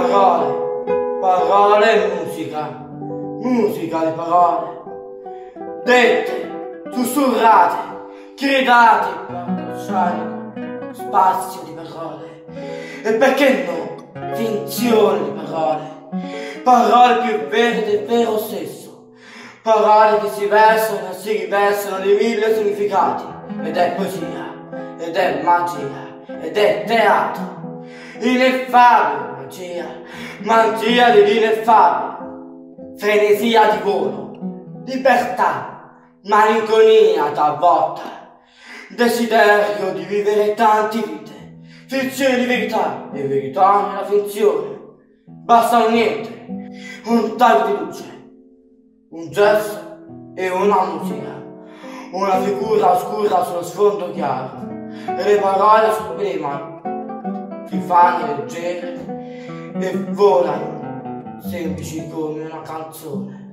parole, parole e musica, musica di parole, dette, sussurrate, gridate per lasciare spazio di parole, e perché no, finzione di parole, parole più vere del vero stesso, parole che si versano e si riversano di mille significati, ed è poesia, ed è magia, ed è teatro. Ineffabile magia, magia dell'ineffabile, frenesia di volo, libertà, malinconia talvolta, desiderio di vivere tante vite, finzione di verità. E verità nella finzione. Basta un niente, un taglio di luce, un gesto e una musica, una figura oscura sullo sfondo chiaro, le parole supprimano ti fanno leggere e volano, semplici come una canzone.